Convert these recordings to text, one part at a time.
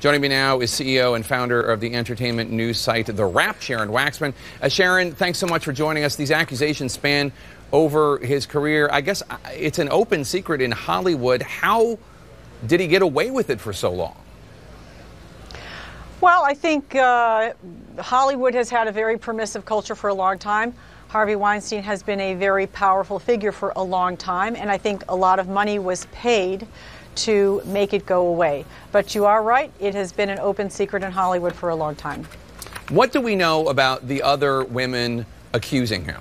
Joining me now is CEO and founder of the entertainment news site The Wrap, Sharon Waxman. Uh, Sharon, thanks so much for joining us. These accusations span over his career. I guess uh, it's an open secret in Hollywood. How did he get away with it for so long? Well, I think uh, Hollywood has had a very permissive culture for a long time. Harvey Weinstein has been a very powerful figure for a long time, and I think a lot of money was paid to make it go away. But you are right, it has been an open secret in Hollywood for a long time. What do we know about the other women accusing him?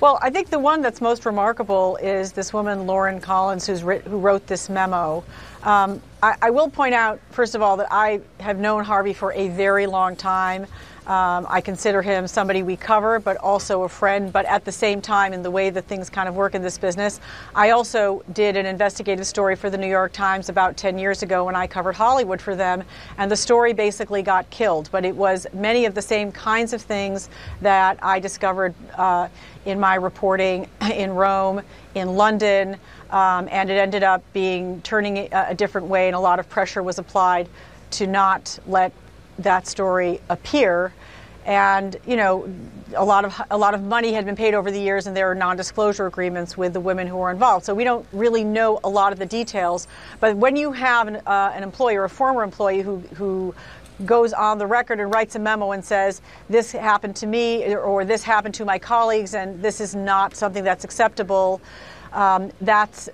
Well, I think the one that's most remarkable is this woman, Lauren Collins, who's writ- who wrote this memo. Um, I, I, will point out, first of all, that I have known Harvey for a very long time. Um, I consider him somebody we cover, but also a friend. But at the same time, in the way that things kind of work in this business, I also did an investigative story for the New York Times about 10 years ago when I covered Hollywood for them. And the story basically got killed. But it was many of the same kinds of things that I discovered uh, in my reporting in Rome, in London. Um, and it ended up being turning a, a different way, and a lot of pressure was applied to not let that story appear. And you know, a lot of a lot of money had been paid over the years, and there are non-disclosure agreements with the women who were involved. So we don't really know a lot of the details. But when you have an, uh, an employer, a former employee who who goes on the record and writes a memo and says, This happened to me, or this happened to my colleagues, and this is not something that's acceptable, um, that's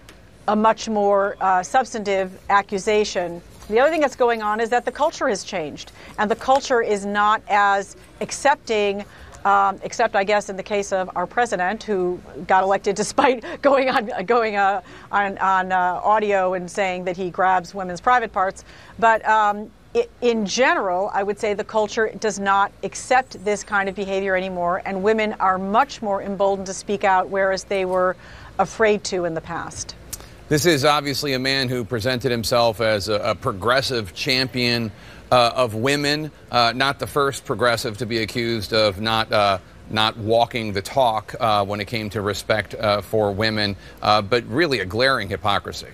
a much more uh, substantive accusation the other thing that's going on is that the culture has changed, and the culture is not as accepting. Um, except, I guess, in the case of our president, who got elected despite going on going uh, on, on uh, audio and saying that he grabs women's private parts. But um, in general, I would say the culture does not accept this kind of behavior anymore, and women are much more emboldened to speak out, whereas they were afraid to in the past. This is obviously a man who presented himself as a, a progressive champion uh, of women, uh, not the first progressive to be accused of not. Uh, not walking the talk uh, when it came to respect uh, for women, uh, but really a glaring hypocrisy.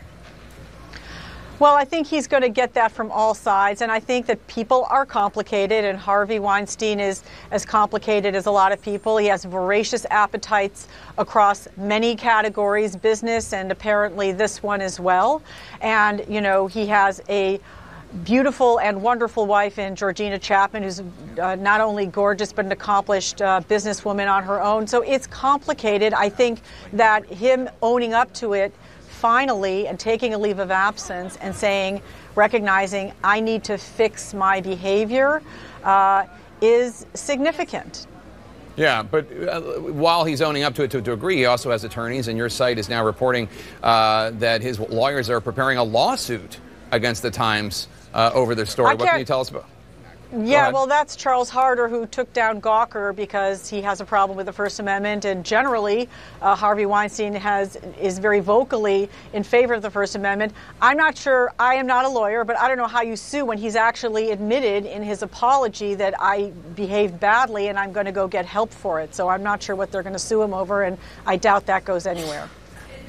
Well, I think he's going to get that from all sides, and I think that people are complicated, and Harvey Weinstein is as complicated as a lot of people. He has voracious appetites across many categories, business, and apparently this one as well. And, you know, he has a beautiful and wonderful wife in Georgina Chapman, who's uh, not only gorgeous but an accomplished uh, businesswoman on her own. So it's complicated. I think that him owning up to it finally and taking a leave of absence and saying, recognizing I need to fix my behavior uh, is significant. Yeah, but uh, while he's owning up to it to a degree, he also has attorneys, and your site is now reporting uh, that his lawyers are preparing a lawsuit against the Times uh, over this story. What can you tell us about? Yeah, well, that's Charles Harder who took down Gawker because he has a problem with the First Amendment, and generally, uh, Harvey Weinstein has is very vocally in favor of the First Amendment. I'm not sure. I am not a lawyer, but I don't know how you sue when he's actually admitted in his apology that I behaved badly and I'm going to go get help for it. So I'm not sure what they're going to sue him over, and I doubt that goes anywhere.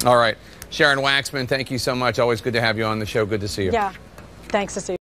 All right, Sharon Waxman, thank you so much. Always good to have you on the show. Good to see you. Yeah, thanks to see you.